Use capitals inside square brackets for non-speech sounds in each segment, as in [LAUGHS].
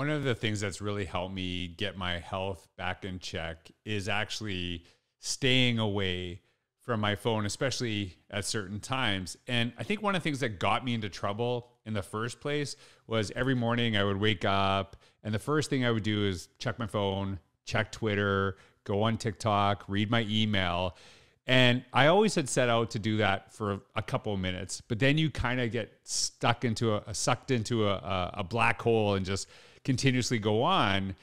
one of the things that's really helped me get my health back in check is actually staying away from my phone, especially at certain times. And I think one of the things that got me into trouble in the first place was every morning I would wake up and the first thing I would do is check my phone, check Twitter, go on TikTok, read my email. And I always had set out to do that for a couple of minutes, but then you kind of get stuck into a, sucked into a, a black hole and just continuously go on.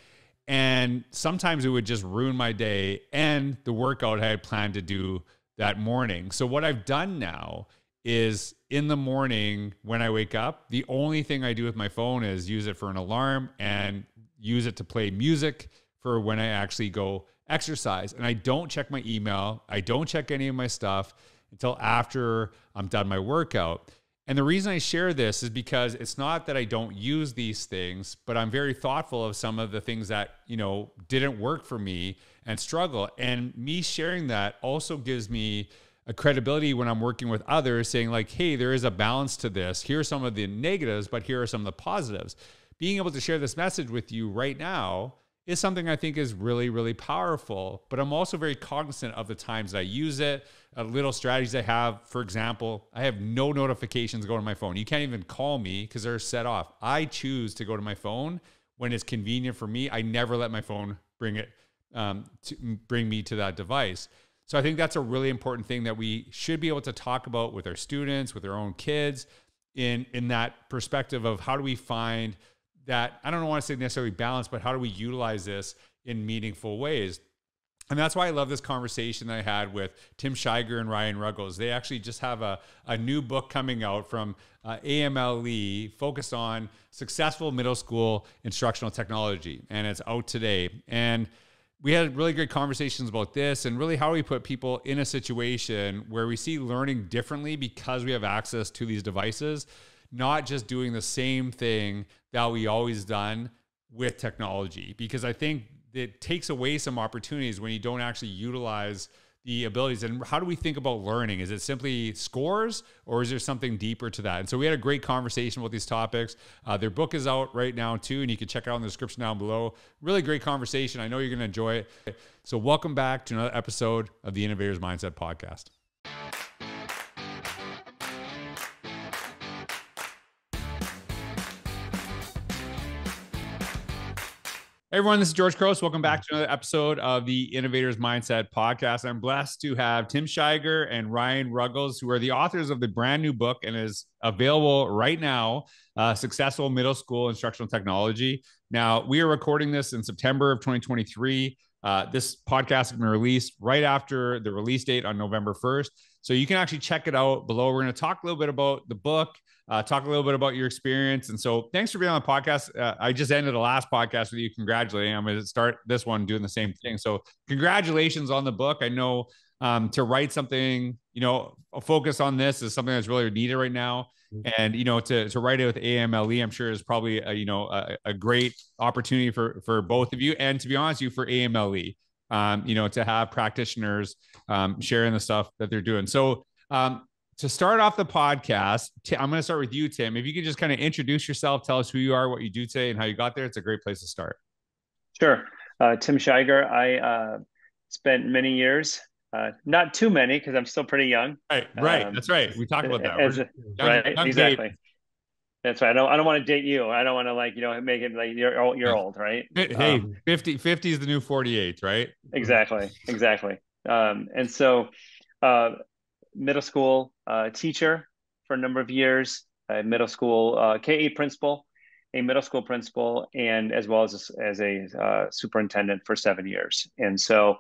And sometimes it would just ruin my day and the workout I had planned to do that morning. So, what I've done now is in the morning when I wake up, the only thing I do with my phone is use it for an alarm and use it to play music for when I actually go exercise. And I don't check my email, I don't check any of my stuff until after I'm done my workout. And the reason I share this is because it's not that I don't use these things, but I'm very thoughtful of some of the things that, you know, didn't work for me and struggle. And me sharing that also gives me a credibility when I'm working with others saying like, "Hey, there is a balance to this. Here are some of the negatives, but here are some of the positives." Being able to share this message with you right now is something I think is really, really powerful. But I'm also very cognizant of the times I use it, uh, little strategies I have. For example, I have no notifications going to my phone. You can't even call me because they're set off. I choose to go to my phone when it's convenient for me. I never let my phone bring it um, to bring me to that device. So I think that's a really important thing that we should be able to talk about with our students, with our own kids, in in that perspective of how do we find that I don't want to say necessarily balance, but how do we utilize this in meaningful ways? And that's why I love this conversation that I had with Tim Schigur and Ryan Ruggles. They actually just have a, a new book coming out from uh, AMLE focused on successful middle school instructional technology. And it's out today. And we had really great conversations about this and really how we put people in a situation where we see learning differently because we have access to these devices not just doing the same thing that we always done with technology. Because I think it takes away some opportunities when you don't actually utilize the abilities. And how do we think about learning? Is it simply scores or is there something deeper to that? And so we had a great conversation about these topics. Uh, their book is out right now too and you can check it out in the description down below. Really great conversation. I know you're going to enjoy it. So welcome back to another episode of the innovators mindset podcast Hey everyone, this is George Couros. Welcome back to another episode of the Innovators Mindset Podcast. I'm blessed to have Tim Schigur and Ryan Ruggles, who are the authors of the brand new book and is available right now, uh, Successful Middle School Instructional Technology. Now, we are recording this in September of 2023. Uh, this podcast has been released right after the release date on November 1st. So you can actually check it out below. We're going to talk a little bit about the book uh, talk a little bit about your experience. And so, thanks for being on the podcast. Uh, I just ended the last podcast with you, congratulating. I'm going to start this one doing the same thing. So, congratulations on the book. I know um, to write something, you know, a focus on this is something that's really needed right now. Mm-hmm. And you know, to to write it with AMLE, I'm sure is probably a, you know a, a great opportunity for for both of you. And to be honest, you for AMLE, um, you know, to have practitioners um, sharing the stuff that they're doing. So um, to start off the podcast, I'm going to start with you, Tim. If you could just kind of introduce yourself, tell us who you are, what you do today, and how you got there, it's a great place to start. Sure. Uh, Tim Schigur. I uh, spent many years, uh, not too many because I'm still pretty young. Right, right. Um, That's right. We talked about that. As, young, right, young exactly. That's right. I don't. I don't want to date you. I don't want to like you know make it like you're you're [LAUGHS] old, right? Hey, um, 50, 50 is the new 48, right? Exactly, exactly. Um, and so, uh, middle school uh, teacher for a number of years, a middle school uh, KE principal, a middle school principal, and as well as as a uh, superintendent for seven years. And so,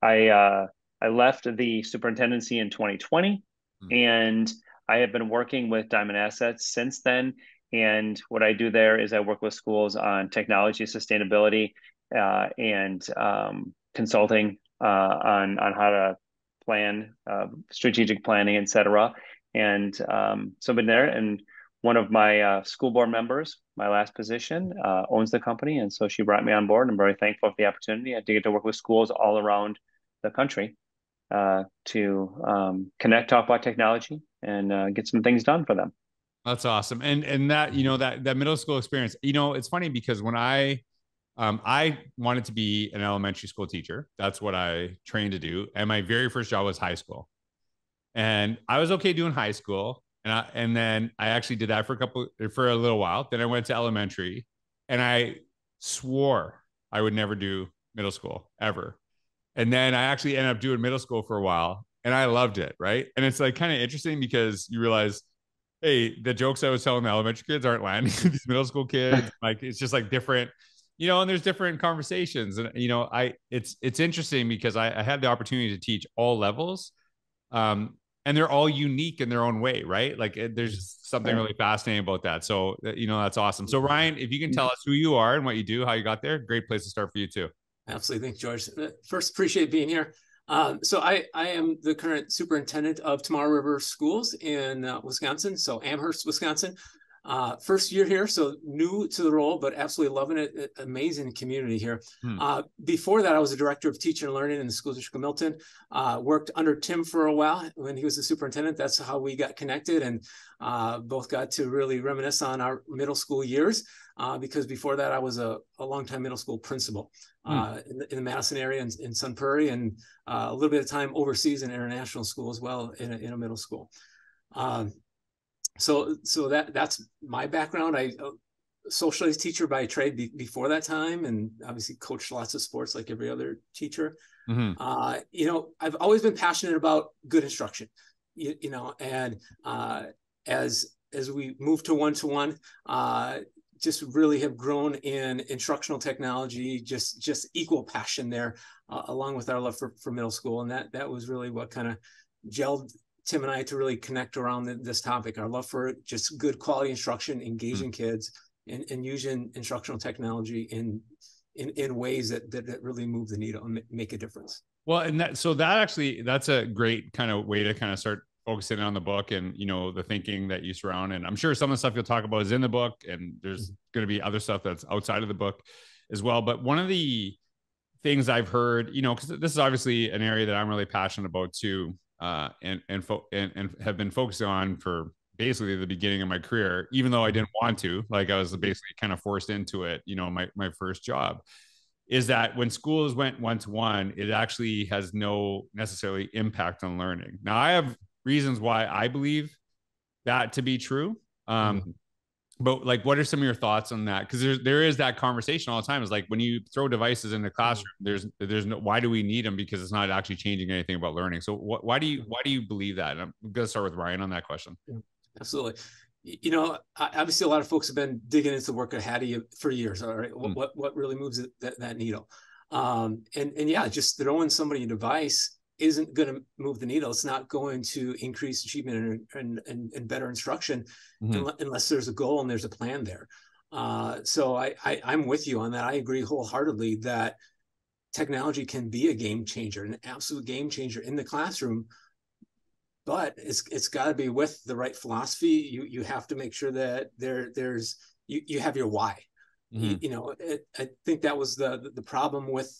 I uh, I left the superintendency in 2020, mm-hmm. and I have been working with Diamond Assets since then. And what I do there is I work with schools on technology sustainability uh, and um, consulting uh, on on how to plan, uh, strategic planning, etc. And um, so I've been there, and one of my uh, school board members, my last position, uh, owns the company, and so she brought me on board. I'm very thankful for the opportunity. Did get to work with schools all around the country uh, to um, connect, talk about technology, and uh, get some things done for them. That's awesome. And and that, you know, that that middle school experience, you know, it's funny because when I um, I wanted to be an elementary school teacher. That's what I trained to do. And my very first job was high school. And I was okay doing high school. And I, and then I actually did that for a couple for a little while. Then I went to elementary and I swore I would never do middle school ever. And then I actually ended up doing middle school for a while and I loved it. Right. And it's like kind of interesting because you realize, hey, the jokes I was telling the elementary kids aren't landing with [LAUGHS] these middle school kids. [LAUGHS] like it's just like different, you know, and there's different conversations. And, you know, I, it's, it's interesting because I, I had the opportunity to teach all levels. Um, and they're all unique in their own way, right? Like it, there's something really fascinating about that. So, you know, that's awesome. So, Ryan, if you can tell us who you are and what you do, how you got there, great place to start for you too. Absolutely. Thanks, George. Uh, first, appreciate being here. Um, so I, I am the current superintendent of Tomorrow River Schools in uh, Wisconsin, so Amherst, Wisconsin. Uh, first year here, so new to the role, but absolutely loving it. Amazing community here. Hmm. Uh, before that, I was a director of teaching and learning in the school district of Milton. Uh, worked under Tim for a while when he was the superintendent. That's how we got connected, and uh, both got to really reminisce on our middle school years. Uh, because before that, I was a, a longtime middle school principal hmm. Uh, in, the, in, the, Madison area in, in Sun Prairie, and a little bit of time overseas in international school as well in a, in a middle school. Um, so so that that's my background. I uh, social studies teacher by trade be, before that time, and obviously coached lots of sports like every other teacher. Mm-hmm. Uh, you know, I've always been passionate about good instruction. You, you know, and uh, as as we move to one to one, just really have grown in instructional technology. Just just equal passion there, uh, along with our love for, for middle school, and that that was really what kind of gelled Tim and I to really connect around the, this topic. Our love for just good quality instruction, engaging mm-hmm. kids, and, and using instructional technology in in, in ways that, that, that really move the needle and make a difference. Well, and that so that actually that's a great kind of way to kind of start focusing on the book and you know the thinking that you surround. And I'm sure some of the stuff you'll talk about is in the book, and there's mm-hmm. going to be other stuff that's outside of the book as well. But one of the things I've heard, you know, because this is obviously an area that I'm really passionate about too, uh, and and, fo- and and have been focusing on for basically the beginning of my career, even though I didn't want to. Like I was basically kind of forced into it. You know, my my first job is that when schools went one to one, it actually has no necessarily impact on learning. Now I have reasons why I believe that to be true. Um, mm-hmm but like what are some of your thoughts on that? Because there's there is that conversation all the time. Is like when you throw devices in the classroom there's there's no why do we need them because it's not actually changing anything about learning. So what, why do you why do you believe that? And i'm going to start with ryan on that question. Absolutely. You know obviously a lot of folks have been digging into the work of hattie for years all right? Mm. what what really moves that, that needle? Um and and yeah just throwing somebody a device isn't going to move the needle. It's not going to increase achievement and, and, and better instruction mm-hmm. unless there's a goal and there's a plan there. Uh, so I, I, I'm with you on that. I agree wholeheartedly that technology can be a game changer, an absolute game changer in the classroom. But it's it's got to be with the right philosophy. You you have to make sure that there there's you, you have your why. Mm-hmm. You, you, know, it, I think that was the the problem with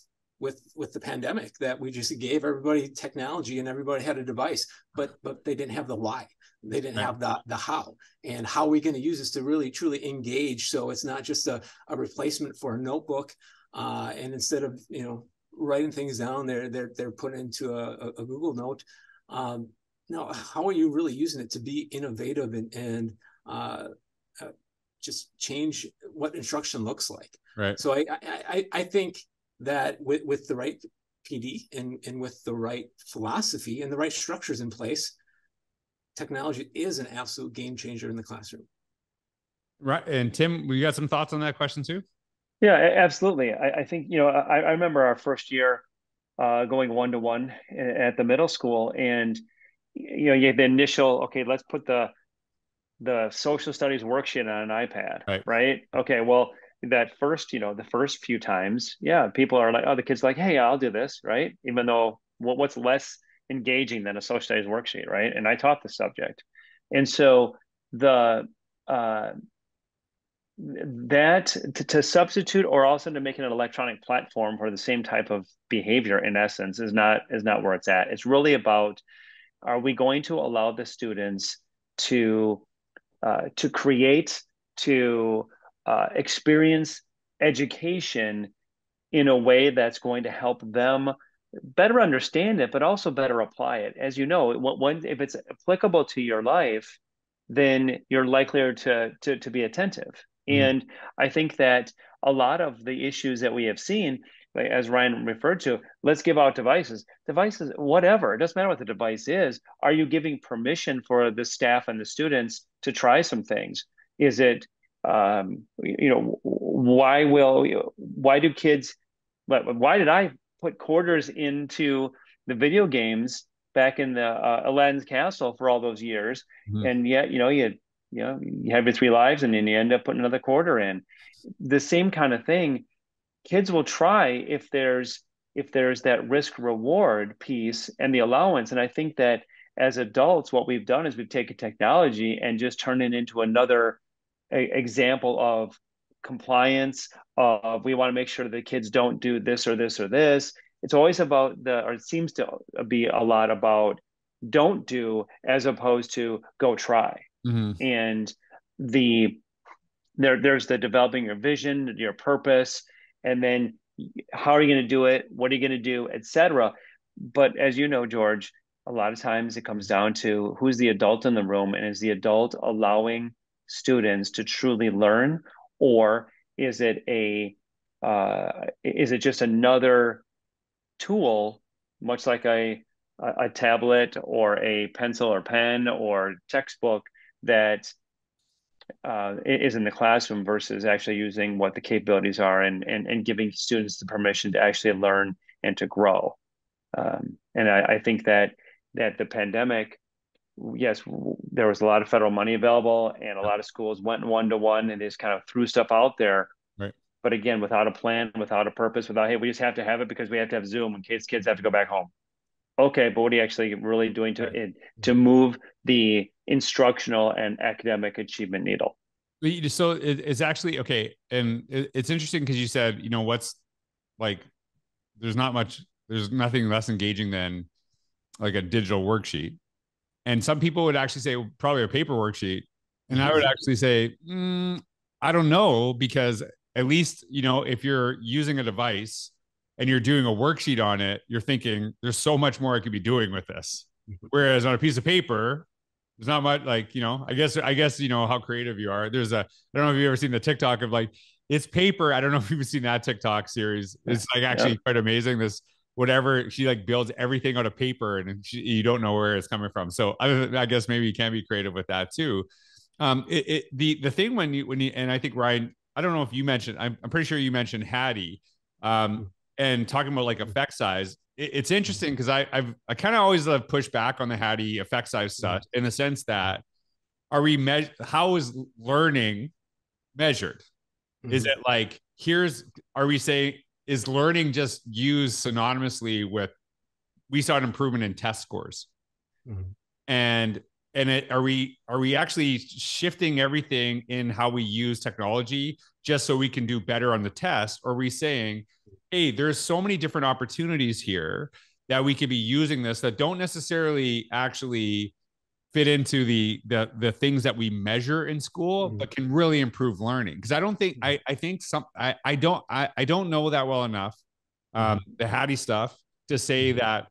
with with the pandemic that we just gave everybody technology and everybody had a device but but they didn't have the why. They didn't have the the how. And how are we going to use this to really truly engage. So it's not just a, a replacement for a notebook uh, and instead of you know writing things down they're they're they're put into a, a google note. Um, now how are you really using it to be innovative and and uh, uh, just change what instruction looks like? Right. So i i i think that with, with the right PD and, and with the right philosophy and the right structures in place, technology is an absolute game changer in the classroom. Right. And Tim, we got some thoughts on that question too? Yeah, absolutely. I, I think, you know, I, I, remember our first year uh, going one to one at the middle school and, you know, you had the initial, okay, let's put the, the social studies worksheet on an iPad, right? right? Okay, well, that first, you know, the first few times, yeah, people are like, oh, the kid's like, hey, I'll do this, right? Even though what, what's less engaging than a social studies worksheet, right? And I taught the subject, and so the uh, that to, to, substitute or also to make an electronic platform for the same type of behavior in essence is not is not where it's at. It's really about are we going to allow the students to uh, to create, to uh, experience education in a way that's going to help them better understand it, but also better apply it. As you know, when, if it's applicable to your life, then you're likelier to to, to be attentive. Mm-hmm. And I think that a lot of the issues that we have seen, as Ryan referred to, let's give out devices. Devices, whatever, it doesn't matter what the device is. Are you giving permission for the staff and the students to try some things? Is it, um, you know, why will, why do kids, why did I put quarters into the video games back in the uh, Aladdin's castle for all those years, mm-hmm. and yet you know you you know you have your three lives, and then you end up putting another quarter in. The same kind of thing. Kids will try if there's if there's that risk reward piece and the allowance, and I think that as adults, what we've done is we've taken technology and just turned it into another a, example of compliance of we want to make sure the kids don't do this or this or this. It's always about the or it seems to be a lot about don't do as opposed to go try. Mm-hmm. and the there there's the developing your vision your purpose and then how are you going to do it? What are you going to do etc but as you know george a lot of times it comes down to who's the adult in the room and is the adult allowing students to truly learn or is it a uh, is it just another tool, much like a, a tablet or a pencil or pen or textbook that uh, is in the classroom versus actually using what the capabilities are and, and, and giving students the permission to actually learn and to grow. Um, and I, I, think that that the pandemic, yes, there was a lot of federal money available, and a lot of schools went one to one and they just kind of threw stuff out there. But again, without a plan, without a purpose, without hey, we just have to have it because we have to have Zoom and kids kids have to go back home. Okay, but what are you actually really doing to right. to move the instructional and academic achievement needle? So it's actually okay, and it's interesting because you said you know what's like. There's not much. There's nothing less engaging than like a digital worksheet, and some people would actually say probably a paper worksheet, and I would actually say mm, I don't know because at least you know if you're using a device and you're doing a worksheet on it you're thinking there's so much more i could be doing with this. Mm-hmm. whereas on a piece of paper there's not much like you know i guess i guess you know how creative you are. There's a i don't know if you've ever seen the tiktok of like it's paper. I don't know if you've seen that tiktok series. It's like actually yeah. quite amazing this whatever she like builds everything out of paper and she, you don't know where it's coming from so I, I guess maybe you can be creative with that too um it, it, the the thing when you when you and i think ryan I don't know if you mentioned, I'm, I'm pretty sure you mentioned Hattie um, and talking about like effect size. It, it's interesting because I, I've, I kind of always love push back on the Hattie effect size stuff in the sense that are we, me- how is learning measured? Mm-hmm. Is it like, here's, are we saying, is learning just used synonymously with, we saw an improvement in test scores? Mm-hmm. And and it, are we are we actually shifting everything in how we use technology just so we can do better on the test or are we saying hey there's so many different opportunities here that we could be using this that don't necessarily actually fit into the the the things that we measure in school mm-hmm. but can really improve learning. Because i don't think i i think some i i don't i, I don't know that well enough um mm-hmm. the hattie stuff to say mm-hmm. that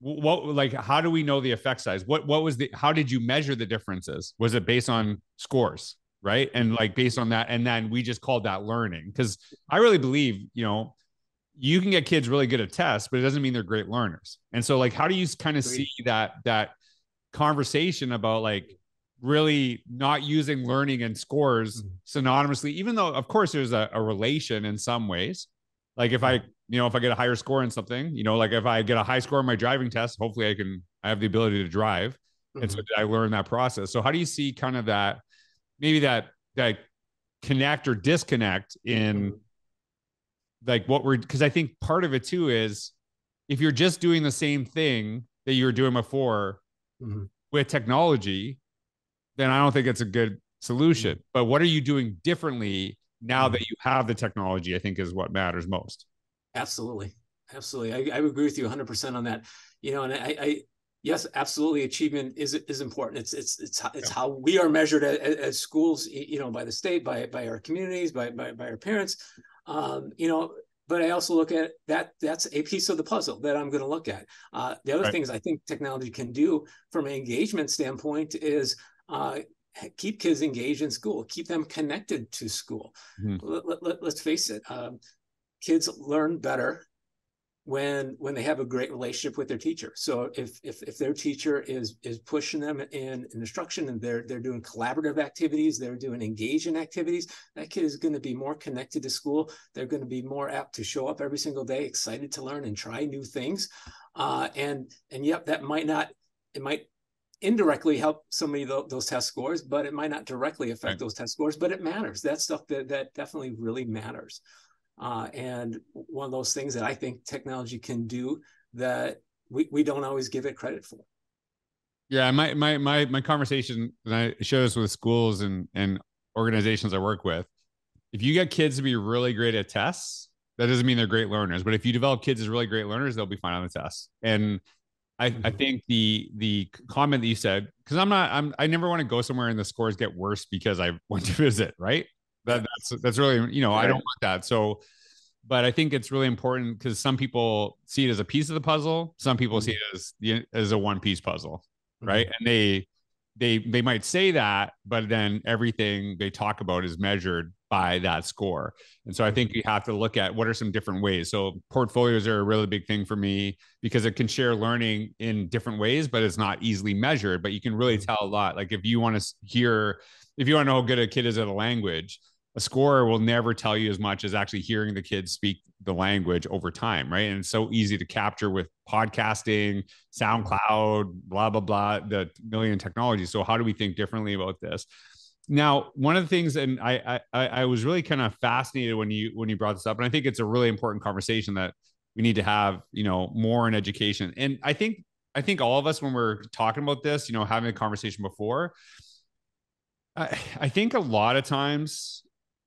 what like how do we know the effect size? What what was the how did you measure the differences? Was it based on scores right? And like based on that and then we just called that learning. Because i really believe you know you can get kids really good at tests but it doesn't mean they're great learners. And so like how do you kind of see that that conversation about like really not using learning and scores mm-hmm. synonymously even though of course there's a, a relation in some ways like if I you know, if I get a higher score in something, you know, like if I get a high score in my driving test, hopefully I can, I have the ability to drive. Mm-hmm. And so mm-hmm. I learn that process. So how do you see kind of that, maybe that, that connect or disconnect in mm-hmm. like what we're, cause I think part of it too is if you're just doing the same thing that you were doing before mm-hmm. with technology, then I don't think it's a good solution. Mm-hmm. But what are you doing differently now mm-hmm. that you have the technology? I think is what matters most. Absolutely. Absolutely. I, I agree with you 100% on that. You know, and I, I, Yes, absolutely. Achievement is is important. It's it's it's it's how we are measured as, as, schools, you know, by the state, by by our communities, by by, by our parents. Um, you know, but I also look at that. That's a piece of the puzzle that I'm going to look at. Uh, the other right. things I think technology can do from an engagement standpoint is uh, keep kids engaged in school, keep them connected to school. Mm-hmm. Let, us let, face it, um, kids learn better when when they have a great relationship with their teacher. So if if, if their teacher is is pushing them in, in instruction and they're they're doing collaborative activities, they're doing engaging activities, that kid is going to be more connected to school. They're going to be more apt to show up every single day, excited to learn and try new things. Uh, and and yep, that might not it might indirectly help some of those test scores, but it might not directly affect right. those test scores. But it matters. That stuff that that definitely really matters. Uh, and one of those things that I think technology can do that we, we don't always give it credit for. Yeah, my my my my conversation, and I share this with schools and and organizations I work with. If you get kids to be really great at tests, that doesn't mean they're great learners. But if you develop kids as really great learners, they'll be fine on the tests. And I, mm-hmm. I think the the comment that you said, because I'm not, I'm I never want to go somewhere and the scores get worse because I [LAUGHS] went to visit, right? That, that's that's really you know right. I don't want that. So, but I think it's really important because some people see it as a piece of the puzzle. Some people mm-hmm. see it as the as a one piece puzzle, right? Mm-hmm. And they they they might say that, but then everything they talk about is measured by that score. And so I think you have to look at what are some different ways. So portfolios are a really big thing for me because it can share learning in different ways, but it's not easily measured. But you can really mm-hmm. tell a lot. Like if you want to hear, if you want to know how good a kid is at a language, a scorer will never tell you as much as actually hearing the kids speak the language over time, right? And it's so easy to capture with podcasting, SoundCloud, blah blah blah, the million technologies. So how do we think differently about this? Now, one of the things, and I I, I was really kind of fascinated when you when you brought this up, and I think it's a really important conversation that we need to have, you know, more in education. And I think I think all of us when we're talking about this, you know, having a conversation before, I, I think a lot of times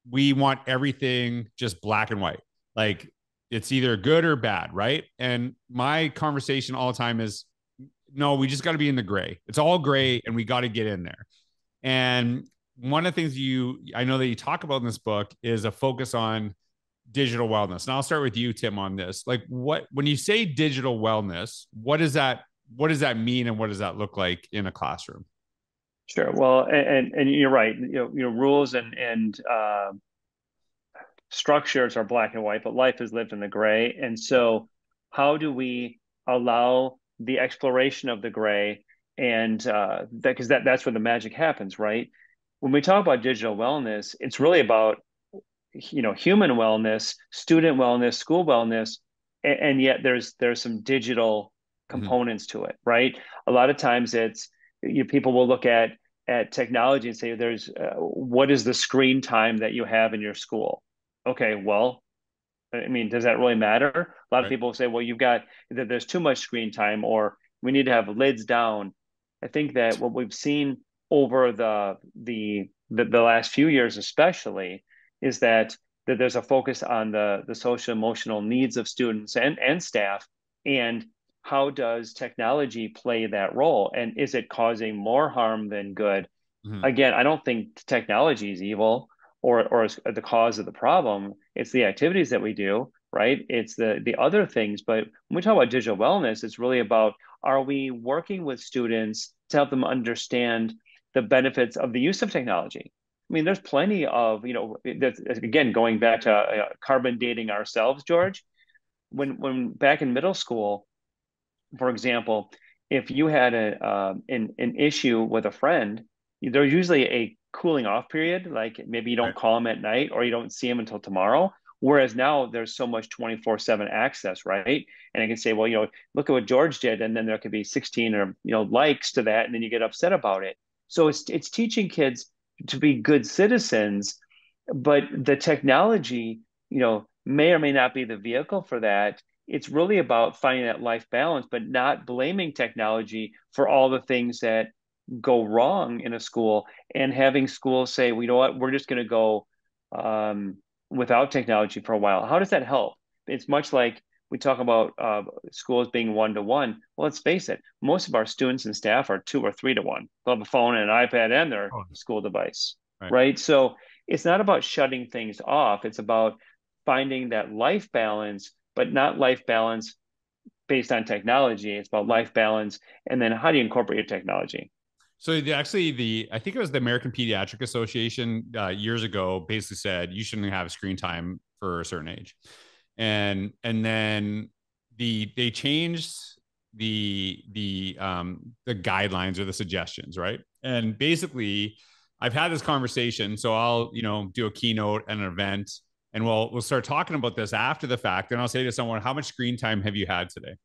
we want everything just black and white. Like it's either good or bad, right? And my conversation all the time is no, we just got to be in the gray. It's all gray and we got to get in there. And one of the things you I know that you talk about in this book is a focus on digital wellness. And I'll start with you Tim on this. Like what when you say digital wellness, what does that what does that mean and what does that look like in a classroom? Sure. Well, and and you're right. You know, you know, rules and and uh, structures are black and white, but life is lived in the gray. And so, how do we allow the exploration of the gray? And uh, that because that that's where the magic happens, right? When we talk about digital wellness, it's really about you know human wellness, student wellness, school wellness, and, and yet there's there's some digital mm-hmm. components mm-hmm. to it, right? A lot of times it's you know, people will look at at technology and say there's uh, what is the screen time that you have in your school? Okay well i mean does that really matter? A lot right. of people say well you've got that there's too much screen time or we need to have lids down. I think that what we've seen over the the the, the last few years especially is that that there's a focus on the the social emotional needs of students and and staff and how does technology play that role? And is it causing more harm than good? Mm-hmm. again i don't think technology is evil or or is the cause of the problem. It's the activities that we do right? It's the the other things. But when we talk about digital wellness it's really about are we working with students to help them understand the benefits of the use of technology? I mean there's plenty of you know again going back to uh, carbon dating ourselves george. When when back in middle school for example, if you had a uh, an an issue with a friend, there's usually a cooling off period. Like maybe you don't right. call them at night or you don't see them until tomorrow. Whereas now there's so much 24 7 access, right? And I can say, well, you know, look at what George did. And then there could be 16 or, you know, likes to that. And then you get upset about it. So it's, it's teaching kids to be good citizens, but the technology, you know, may or may not be the vehicle for that it's really about finding that life balance, but not blaming technology for all the things that go wrong in a school and having schools say, well, you know what, we're just going to go um, without technology for a while. How does that help? It's much like we talk about uh, schools being one to one. Well, let's face it, most of our students and staff are two or three to one. They'll have a phone and an iPad and their oh. school device, right. right? So it's not about shutting things off. It's about finding that life balance, but not life balance based on technology. It's about life balance, and then how do you incorporate your technology? So the, actually, the I think it was the American Pediatric Association uh, years ago basically said you shouldn't have screen time for a certain age, and and then the they changed the the um the guidelines or the suggestions, right? And basically, I've had this conversation, so I'll you know do a keynote at an event, and we'll we'll start talking about this after the fact, and I'll say to someone, "How much screen time have you had today?"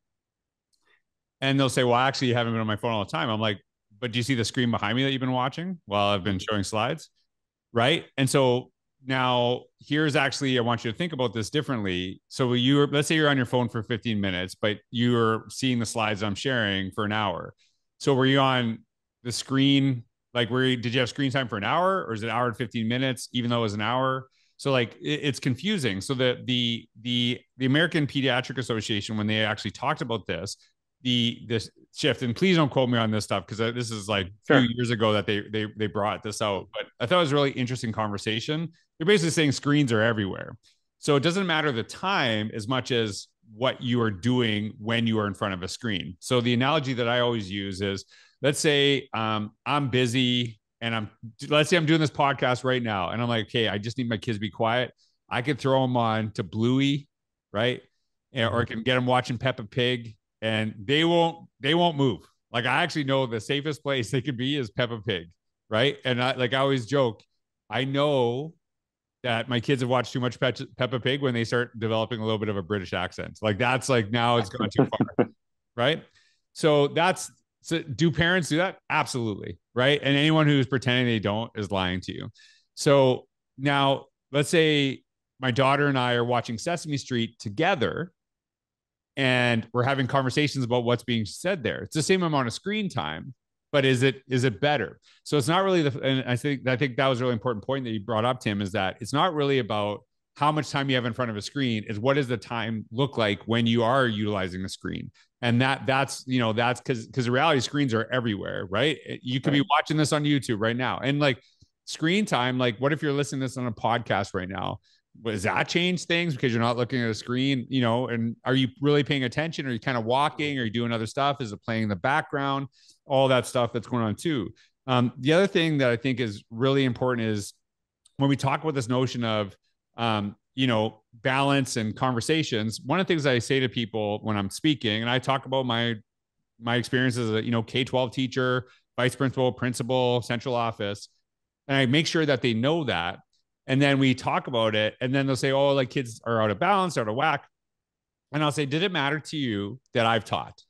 And they'll say, "Well, actually, you haven't been on my phone all the time." I'm like, but do you see the screen behind me that you've been watching while I've been showing slides? Right. And so now here's actually, I want you to think about this differently. So you let's say you're on your phone for 15 minutes, but you're seeing the slides I'm sharing for an hour. So were you on the screen? Like, were you, did you have screen time for an hour or is it an hour and 15 minutes, even though it was an hour? So like it, it's confusing. So the the the the American Pediatric Association, when they actually talked about this, the this shift and please don't quote me on this stuff because this is like sure. few years ago that they they they brought this out but i thought it was a really interesting conversation they're basically saying screens are everywhere so it doesn't matter the time as much as what you are doing when you are in front of a screen so the analogy that i always use is let's say um, i'm busy and i'm let's say i'm doing this podcast right now and i'm like okay i just need my kids to be quiet i could throw them on to bluey right or I mm-hmm. can get them watching Peppa Pig and they won't they won't move. Like I actually know the safest place they could be is Peppa Pig, right? And I like I always joke, I know that my kids have watched too much Pe- Peppa Pig when they start developing a little bit of a British accent. Like that's like now it's gone too far, [LAUGHS] right? So that's so do parents do that? Absolutely, right? And anyone who's pretending they don't is lying to you. So now let's say my daughter and I are watching Sesame Street together and we're having conversations about what's being said there. It's the same amount of screen time, but is it is it better? So it's not really the and I think I think that was a really important point that you brought up, Tim, is that it's not really about how much time you have in front of a screen is what does the time look like when you are utilizing the screen and that that's you know that's because because the reality screens are everywhere right? You could right. be watching this on youtube right now. And like screen time like what if you're listening to this on a podcast right now? Does that change things because you're not looking at a screen you know? And are you really paying attention? Are you kind of walking? Are you doing other stuff? Is it playing in the background? All that stuff that's going on too. Um, the other thing that i think is really important is when we talk about this notion of um, you know balance and conversations one of the things i say to people when i'm speaking and i talk about my my experience as a you know k-12 teacher vice principal principal central office and i make sure that they know that and then we talk about it, and then they'll say, "Oh, like kids are out of balance, out of whack." And I'll say, "Did it matter to you that I've taught?"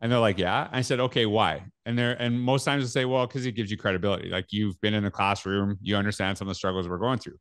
And they're like, "Yeah." I said, "Okay, why?" And they're and most times they say, "Well, because it gives you credibility. Like you've been in the classroom, you understand some of the struggles we're going through."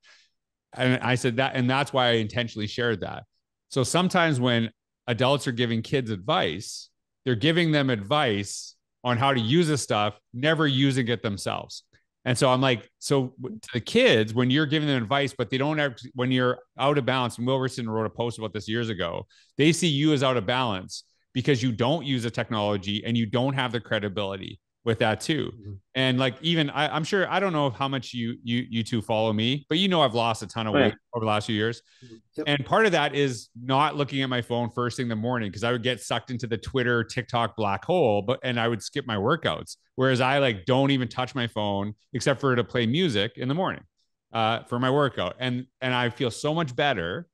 And I said that, and that's why I intentionally shared that. So sometimes when adults are giving kids advice, they're giving them advice on how to use this stuff, never using it themselves. And so I'm like, so to the kids, when you're giving them advice, but they don't have, when you're out of balance, and Wilverson wrote a post about this years ago, they see you as out of balance because you don't use the technology and you don't have the credibility with that too. Mm-hmm. And like even I, am sure I don't know how much you you you two follow me, but you know I've lost a ton of weight over the last few years. Mm-hmm. Yep. And part of that is not looking at my phone first thing in the morning because I would get sucked into the Twitter, TikTok black hole, but and I would skip my workouts. Whereas I like don't even touch my phone except for to play music in the morning uh, for my workout. And and I feel so much better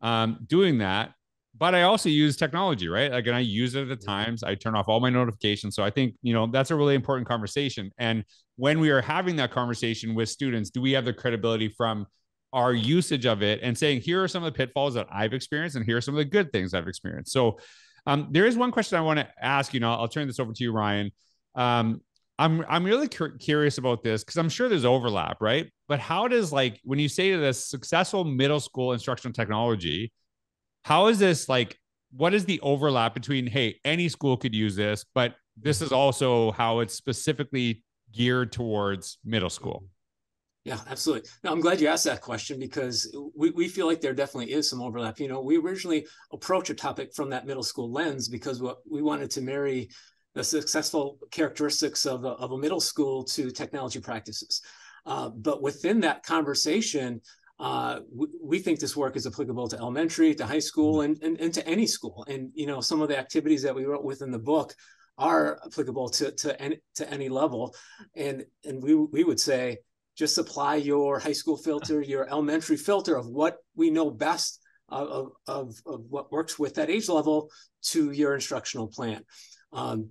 um, doing that but I also use technology, right? Like, and I use it at the times. I turn off all my notifications. So I think, you know, that's a really important conversation. And when we are having that conversation with students, do we have the credibility from our usage of it and saying, here are some of the pitfalls that I've experienced, and here are some of the good things I've experienced. So um, there is one question I want to ask you. Now, I'll turn this over to you, Ryan. Um, I'm I'm really cu- curious about this because I'm sure there's overlap, right? But how does like when you say to this successful middle school instructional technology, how is this like? What is the overlap between hey, any school could use this, but this is also how it's specifically geared towards middle school? Yeah, absolutely. No, I'm glad you asked that question because we, we feel like there definitely is some overlap. You know, we originally approached a topic from that middle school lens because what we wanted to marry the successful characteristics of a, of a middle school to technology practices. Uh, but within that conversation, uh, we, we, think this work is applicable to elementary, to high school, mm-hmm. and, and, and to any school. And you know, some of the activities that we wrote within the book are applicable to to any, to any level. And and we we would say just apply your high school filter, [LAUGHS] your elementary filter of what we know best of, of, of what works with that age level to your instructional plan. Um,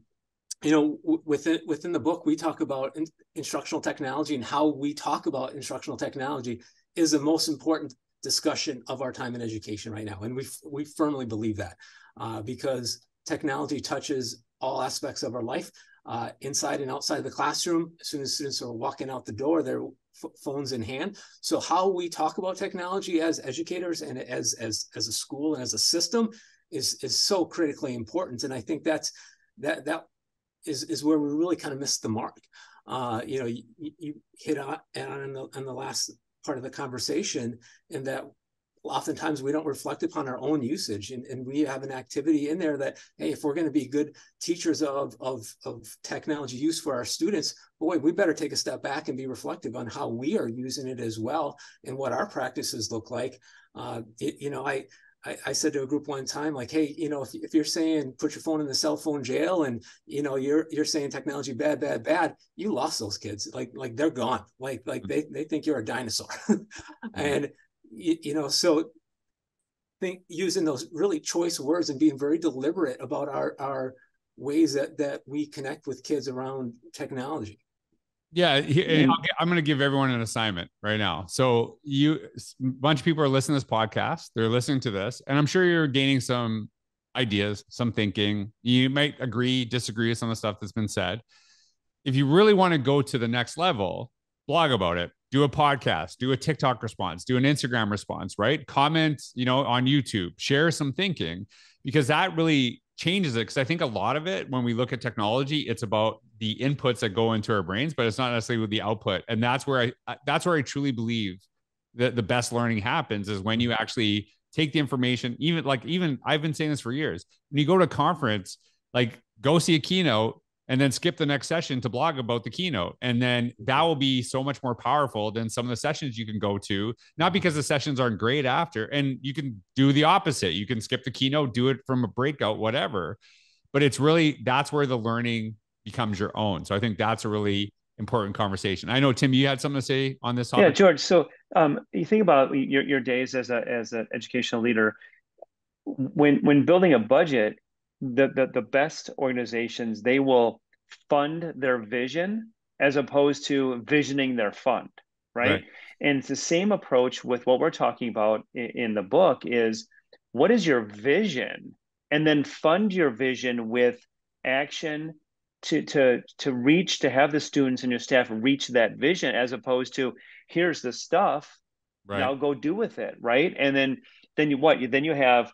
you know, within within the book, we talk about in, instructional technology and how we talk about instructional technology is the most important discussion of our time in education right now, and we we firmly believe that uh, because technology touches all aspects of our life uh, inside and outside the classroom. As soon as students are walking out the door, they're phones in hand. So how we talk about technology as educators and as as as a school and as a system is is so critically important. And I think that's that that is is where we really kind of missed the mark. Uh, you know, you, you hit on, on the on the last part of the conversation in that oftentimes we don't reflect upon our own usage. And, and we have an activity in there that hey if we're going to be good teachers of, of, of technology use for our students boy we better take a step back and be reflective on how we are using it as well and what our practices look like. Uh, it, you know I, I I, said to a group one time, like, hey, you know, if, if you're saying put your phone in the cell phone jail and you know you're you're saying technology bad, bad, bad, you lost those kids. Like like they're gone. Like like they, they think you're a dinosaur. [LAUGHS] and you, you know, so think using those really choice words and being very deliberate about our our ways that that we connect with kids around technology. Yeah, he, I'm going to give everyone an assignment right now. So you, a bunch of people are listening to this podcast. They're listening to this, and I'm sure you're gaining some ideas, some thinking. You might agree, disagree with some of the stuff that's been said. If you really want to go to the next level, blog about it, do a podcast, do a TikTok response, do an Instagram response, right? Comment, you know, on YouTube, share some thinking because that really changes it. Because I think a lot of it, when we look at technology, it's about the inputs that go into our brains, but it's not necessarily with the output. And that's where I that's where I truly believe that the best learning happens is when you actually take the information, even like even I've been saying this for years. When you go to a conference, like go see a keynote and then skip the next session to blog about the keynote. And then that will be so much more powerful than some of the sessions you can go to, not because the sessions aren't great after. And you can do the opposite. You can skip the keynote, do it from a breakout, whatever. But it's really that's where the learning becomes your own. So I think that's a really important conversation. I know Tim, you had something to say on this. Topic. Yeah, George. So um, you think about your, your days as a as an educational leader. When when building a budget, the, the, the best organizations, they will fund their vision as opposed to visioning their fund, right? right. And it's the same approach with what we're talking about in, in the book is what is your vision? And then fund your vision with action to to to reach to have the students and your staff reach that vision as opposed to here's the stuff right. now go do with it right? And then then you what you then you have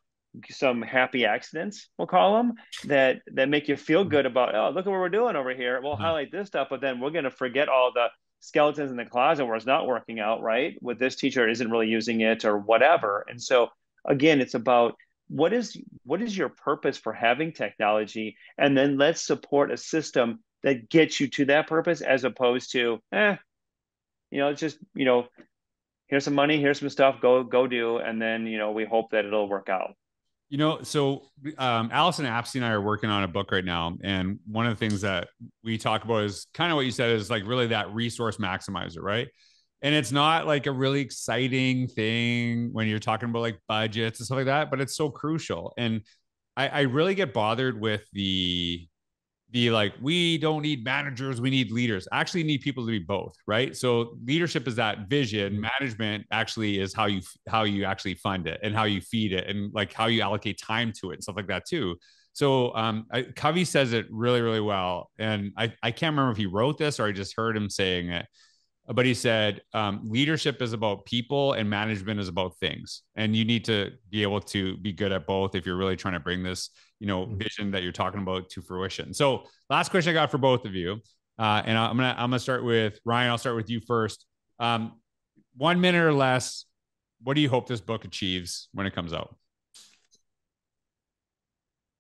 some happy accidents we'll call them that that make you feel good about oh look at what we're doing over here. We'll mm-hmm. highlight this stuff but then we're going to forget all the skeletons in the closet where it's not working out right? With this teacher isn't really using it or whatever. And so again it's about what is what is your purpose for having technology and then let's support a system that gets you to that purpose as opposed to eh you know just you know here's some money here's some stuff go go do and then you know we hope that it'll work out you know, so um, Allyson Apsey and I are working on a book right now, and one of the things that we talk about is kind of what you said is like really that resource maximizer, right? And it's not like a really exciting thing when you're talking about like budgets and stuff like that, but it's so crucial. And I, I really get bothered with the the like we don't need managers we need leaders. I actually need people to be both right? So leadership is that vision mm-hmm. management actually is how you how you actually fund it and how you feed it and like how you allocate time to it and stuff like that too. So um I, covey says it really really well. And i i can't remember if he wrote this or i just heard him saying it but he said um, leadership is about people and management is about things and you need to be able to be good at both if you're really trying to bring this you know mm-hmm. vision that you're talking about to fruition so last question i got for both of you uh, and i'm gonna i'm gonna start with ryan i'll start with you first Um, one minute or less. What do you hope this book achieves when it comes out?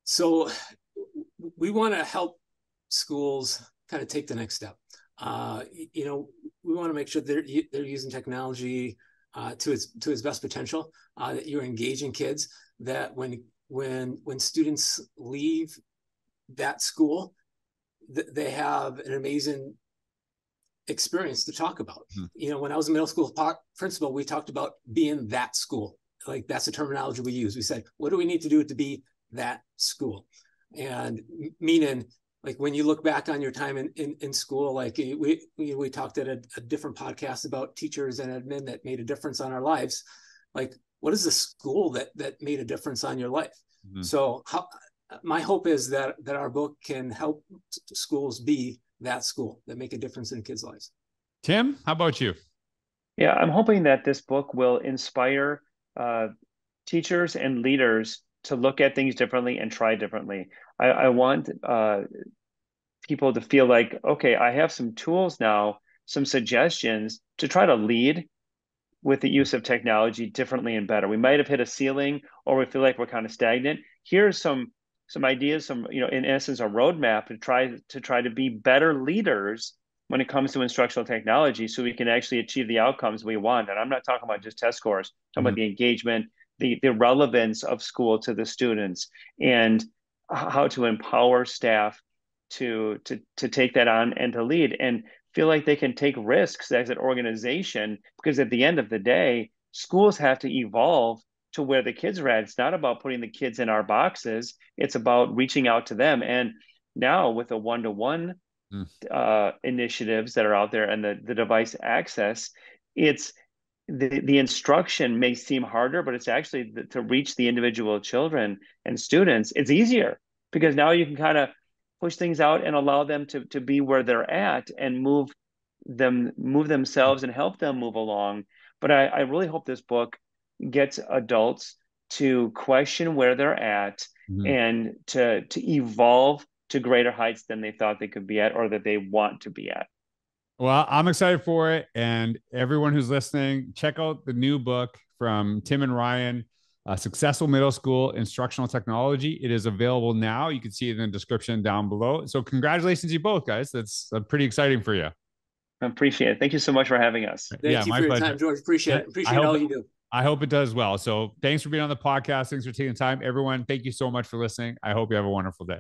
So, we want to help schools kind of take the next step. Uh, you know, we want to make sure they're they're using technology uh, to its to its best potential. Uh, that you're engaging kids. That when when when students leave that school, th- they have an amazing experience to talk about. Hmm. You know, when I was a middle school principal, we talked about being that school. Like that's the terminology we use. We said, what do we need to do to be that school? And meaning like when you look back on your time in, in, in school, like we, we, we talked at a, a, different podcast about teachers and admin that made a difference on our lives. Like, what is the school that, that made a difference on your life? Mm-hmm. So how, my hope is that, that our book can help schools be that school that make a difference in kids' lives. Tim, how about you? Yeah, I'm hoping that this book will inspire uh, teachers and leaders to look at things differently and try differently. I, I want uh, people to feel like, okay, I have some tools now, some suggestions to try to lead with the use of technology differently and better. We might have hit a ceiling or we feel like we're kind of stagnant. Here's some some ideas, some, you know, in essence, a roadmap to try to try to be better leaders when it comes to instructional technology so we can actually achieve the outcomes we want. And I'm not talking about just test scores, I'm talking mm-hmm. about the engagement, the, the relevance of school to the students and how to empower staff to to to take that on and to lead and feel like they can take risks as an organization because at the end of the day schools have to evolve to where the kids are at. It's not about putting the kids in our boxes. It's about reaching out to them. And now with the one-to-one mm. uh, initiatives that are out there and the, the device access it's the, the instruction may seem harder, but it's actually the, to reach the individual children and students. It's easier because now you can kind of push things out and allow them to, to be where they're at and move them move themselves and help them move along. But I, I really hope this book gets adults to question where they're at mm-hmm. and to to evolve to greater heights than they thought they could be at or that they want to be at. Well, I'm excited for it. And everyone who's listening, check out the new book from Tim and Ryan, uh, Successful Middle School Instructional Technology. It is available now. You can see it in the description down below. So, congratulations, you both, guys. That's uh, pretty exciting for you. I appreciate it. Thank you so much for having us. Thank yeah, you for your pleasure. time, George. Appreciate it. Appreciate all you do. I hope it does well. So, thanks for being on the podcast. Thanks for taking the time. Everyone, thank you so much for listening. I hope you have a wonderful day.